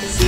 see.